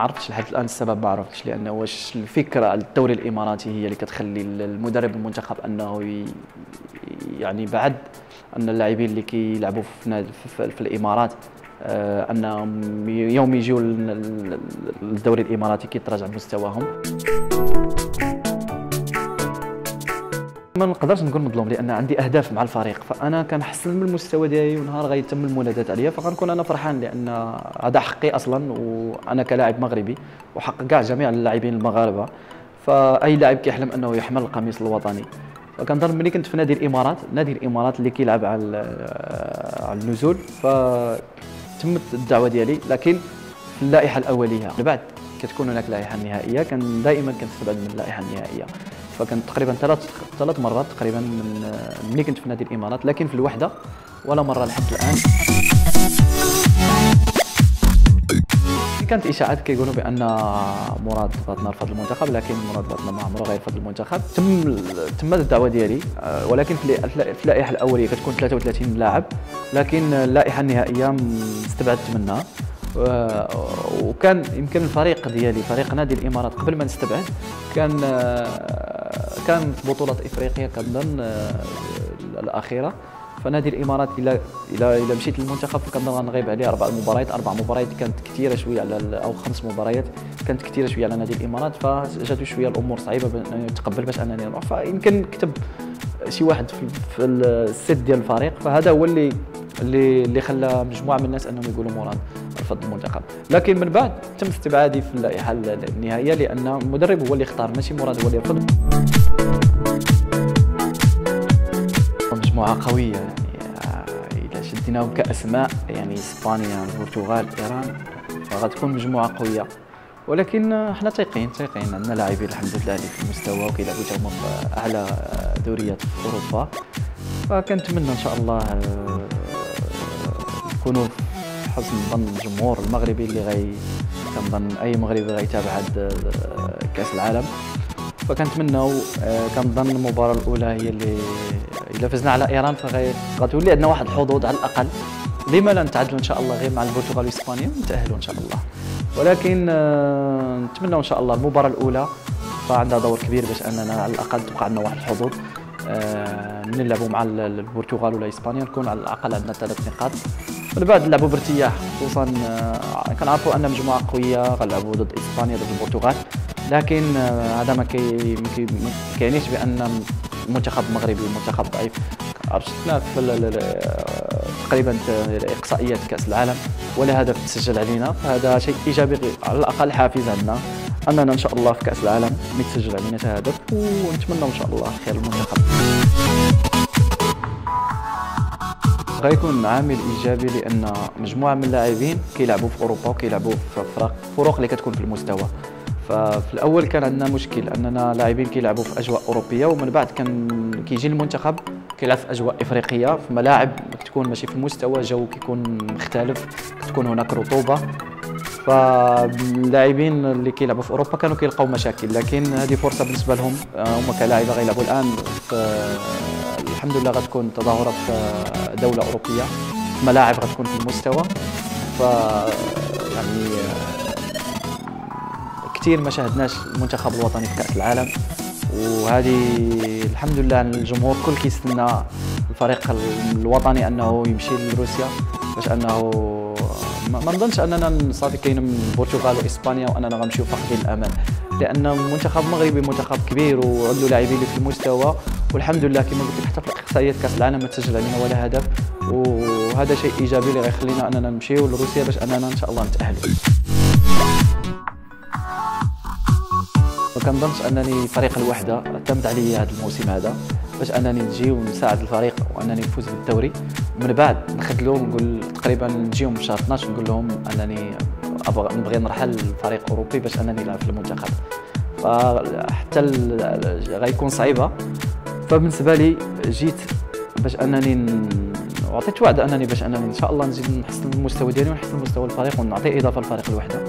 عرفتش لحد الآن السبب ما عرفتش لأنه واش الفكرة الدوري الإماراتي هي اللي كتخلي المدرب المنتخب أنه يعني بعد أن اللاعبين اللي كيلعبوا في, في, في الإمارات آه أنهم يوم يجيو للدوري الإماراتي كيتراجع مستواهم ما نقدرش نكون مظلوم لأن عندي أهداف مع الفريق فأنا كنحسن من المستوى ديالي ونهار غيتم المنادات عليا فغنكون أنا فرحان لأن هذا حقي أصلا وأنا كلاعب مغربي وحق كاع جميع اللاعبين المغاربة فأي لاعب كيحلم أنه يحمل القميص الوطني. فكنظن ملي كنت في نادي الإمارات نادي الإمارات اللي كيلعب على على النزول فتمت الدعوة ديالي لكن في اللائحة الأولية من بعد كتكون هناك لائحة نهائية كان دائما كنستبعد من اللائحة النهائية. فكانت تقريبا ثلاث ثلاث مرات تقريبا من ملي كنت في نادي الإمارات لكن في الوحدة ولا مرة لحد الآن. كانت إشاعات كيقولوا بأن مراد بغاتنا نرفض المنتخب لكن مراد بغاتنا ما عمره غيرفض المنتخب. تم تمت الدعوة ديالي ولكن في اللائحة الأولية كتكون 33 لاعب لكن اللائحة النهائية استبعدت منها وكان يمكن الفريق ديالي فريق نادي الإمارات قبل ما نستبعد كان كان بطولة إفريقيا كنظن الأخيرة. فنادي الإمارات إلى إلى إلى مشيت للمنتخب كنظن غنغيب عليه أربع مباريات. أربع مباريات كانت كثيره شوية على أو خمس مباريات كانت كثيره شوية على نادي الإمارات. فجاتو شوية الأمور صعيبة يتقبل باش أنني نروح. فيمكن كتب شي واحد في الست ديال الفريق. فهذا هو اللي اللي اللي خلى مجموعة من الناس أنهم يقولوا مراد رفض المنتخب. لكن من بعد تم استبعادي في اللائحة النهائية لأن المدرب هو اللي اختار ماشي مراد هو اللي رفض. مجموعة قوية يعني إذا شديناهم كأسماء يعني إسبانيا البرتغال إيران فغتكون مجموعة قوية. ولكن إحنا تايقين تايقين عندنا لاعبين الحمد لله اللي في المستوى وكيلعبوا حتى هما في أعلى دوريات في أوروبا. فكنتمنى إن شاء الله يكونوا في حسن ظن الجمهور المغربي اللي غي كنظن أي مغربي غيتابع هذا كأس العالم. فكنتمناو كنظن المباراة الأولى هي اللي إلا فزنا على إيران فغتولي عندنا واحد الحظوظ على الأقل. لما لا نتعادلوا إن شاء الله غير مع البرتغال وإسبانيا ونتاهلوا إن شاء الله. ولكن نتمنى إن شاء الله المباراة الأولى فعندها دور كبير باش أننا على الأقل تبقى عندنا واحد الحظوظ. آه، من نلعبوا مع البرتغال ولا إسبانيا نكون على الأقل عندنا ثلاث نقاط. من بعد نلعبوا بارتياح خصوصا آه، كنعرفوا أن مجموعة قوية غنلعبوا ضد إسبانيا ضد البرتغال. لكن آه، هذا ما كيعنيش بأن المنتخب المغربي منتخب ضعيف. شفنا في تقريبا إقصائيات كأس العالم ولا هدف تسجل علينا. فهذا شيء إيجابي على الأقل حافز عندنا أننا إن شاء الله في كأس العالم نتسجل علينا هدف ونتمنى إن شاء الله خير المنتخب غيكون عامل إيجابي لأن مجموعة من اللاعبين كيلعبوا في أوروبا وكيلعبوا في فرق فروق اللي كتكون في المستوى. ففي الأول كان عندنا مشكل أننا لاعبين كيلعبوا في أجواء أوروبية ومن بعد كان كيجي المنتخب كيلعب في أجواء إفريقية في ملاعب تكون ماشي في المستوى الجو كيكون مختلف كتكون هناك رطوبة. فاللاعبين اللي كيلعبوا في أوروبا كانوا كيلقاو مشاكل لكن هذه فرصة بالنسبة لهم هما كلاعبه غيلعبوا الآن الحمد لله غتكون تظاهرات في دولة أوروبية ملاعب غتكون في المستوى ف يعني كثير ما شاهدناش المنتخب الوطني في كأس العالم. وهذه الحمد لله الجمهور كل كيستنى الفريق الوطني أنه يمشي لروسيا باش أنه ما نظنش أننا صافي كاين من البرتغال وإسبانيا وأننا غنمشيو فاقدين الامل لأن المنتخب المغربي منتخب كبير وعنده لاعبين اللي في المستوى والحمد لله كما قلت حتى في الاحصائيات كأس العالم ما تسجل علينا ولا هدف. وهذا شيء إيجابي اللي غيخلينا أننا نمشيو لروسيا باش أننا إن شاء الله نتأهلوا. ما كنظنش أنني فريق الوحدة اعتمد علي هذا الموسم هذا باش أنني نجي ونساعد الفريق وأنني نفوز بالدوري. ومن بعد نخدلو نقول تقريبا نجيهم في شهر 12 نقول لهم أنني أبغى نبغي نرحل لفريق اوروبي باش أنني نلعب في المنتخب. فحتى غيكون صعيبة. فبالنسبة لي جيت باش أنني وعطيت وعد أنني باش أنني إن شاء الله نزيد نحسن المستوى ديالي ونحسن مستوى الفريق ونعطي إضافة للفريق الوحدة.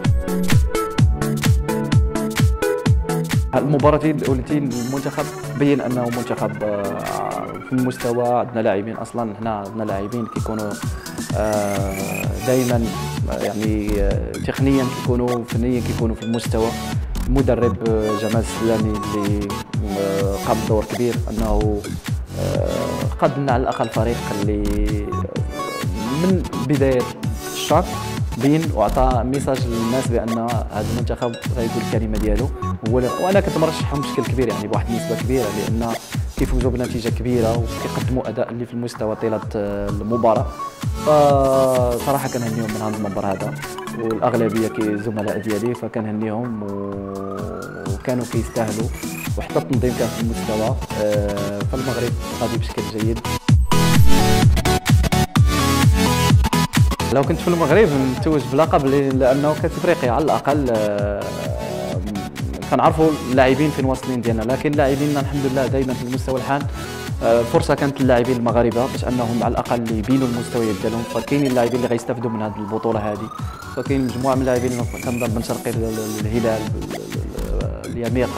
المباراة الاولتي المنتخب بين أنه منتخب آه، في المستوى عندنا لاعبين أصلا. هنا عندنا لاعبين كيكونوا دائما يعني تقنيا كيكونوا فنيا كيكونوا في المستوى. المدرب جمال السلامي اللي قام بدور كبير أنه قاد لنا على الأقل فريق اللي من بداية الشهر بين وعطى ميساج للناس بأن هذا المنتخب غيقول الكلمة ديالو. هو وأنا كنت مرشحهم بشكل كبير يعني بواحد النسبة كبيرة لأن كيفوزوا بنتيجه كبيرة وكيقدموا أداء اللي في المستوى طيلة المباراة. فصراحة كنهنيهم من هذا المنبر هذا والأغلبية كي زملاء ديالي فكنهنيهم وكانوا كيستاهلوا. وحتى التنظيم كان في المستوى آه، فالمغرب غادي بشكل جيد. لو كنت في المغرب نتوج بلقب لأنه كأس إفريقيا على الأقل آه، كنعرفوا اللاعبين فين واصلين ديالنا. لكن لاعبيننا الحمد لله دائما في المستوى الحال آه، فرصة كانت للاعبين المغاربة باش أنهم على الأقل يبينوا المستويات ديالهم. فكاينين اللاعبين اللي غيستافدوا من هذه البطولة هذه فكاين مجموعة من اللاعبين كنظن بن شرقي الهلال اليميق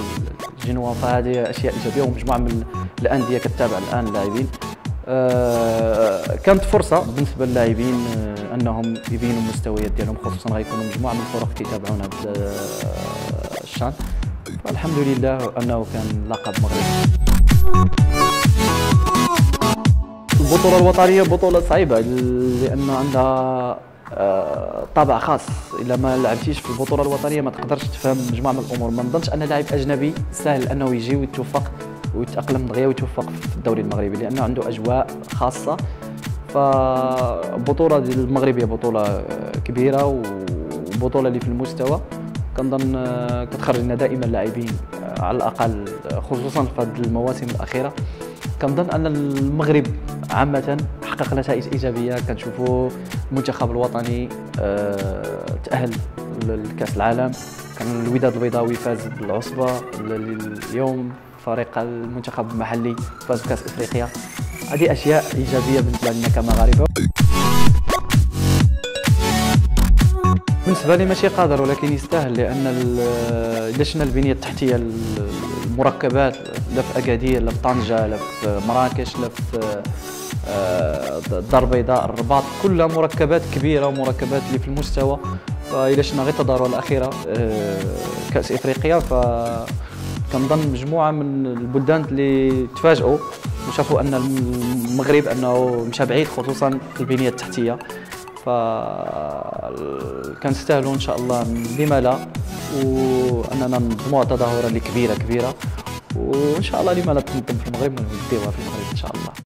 الجنوة فهذه أشياء إيجابية. ومجموعة من الأندية كتتابع الآن اللاعبين. كانت فرصة بالنسبة للاعبين آه، أنهم يبينوا المستويات ديالهم خصوصا غيكونوا مجموعة من الفرق كيتابعون هذا الشان. فالحمد لله أنه كان لقب مغربي. البطولة الوطنية بطولة صعيبة لأن عندها آه، طابع خاص. إلا ما لعبتيش في البطولة الوطنية ما تقدرش تفهم مجموعة من الأمور. ما نظنش أن لاعب أجنبي سهل أنه يجي ويتوفق ويتأقلم دغيا ويتوفق في الدوري المغربي لأنه عنده أجواء خاصة. فبطولة ديال المغرب هي بطولة كبيرة وبطولة اللي في المستوى. كنظن كتخرج لنا دائما لاعبين على الأقل خصوصا في هذه المواسم الأخيرة. كنظن أن المغرب عامة حقق نتائج إيجابية. كنشوفوا المنتخب الوطني آه، تأهل لكاس العالم. كان الوداد البيضاوي فاز بالعصبة. اليوم فريق المنتخب المحلي فاز بكاس إفريقيا. هذه أشياء إيجابية بالنسبة لنا كمغاربة. بالنسبة لي ماشي قادر ولكن يستاهل لأن اذا شفنا البنية التحتية المركبات لا في اكادير لا في طنجة لا في مراكش لا في الدار البيضاء الرباط كلها مركبات كبيرة ومركبات اللي في المستوى. فاذا شفنا غير التظاهره الأخيرة آه، كأس إفريقيا. ف كنظن مجموعة من البلدان اللي تفاجئوا وشافوا أن المغرب أنه مشى بعيد خصوصا في البنية التحتية. ف كنستاهلوا إن شاء الله لما لا وأننا ننظموا تظاهرة كبيره كبيرة. وإن شاء الله لما لا تنظم في المغرب نديوها في المغرب إن شاء الله.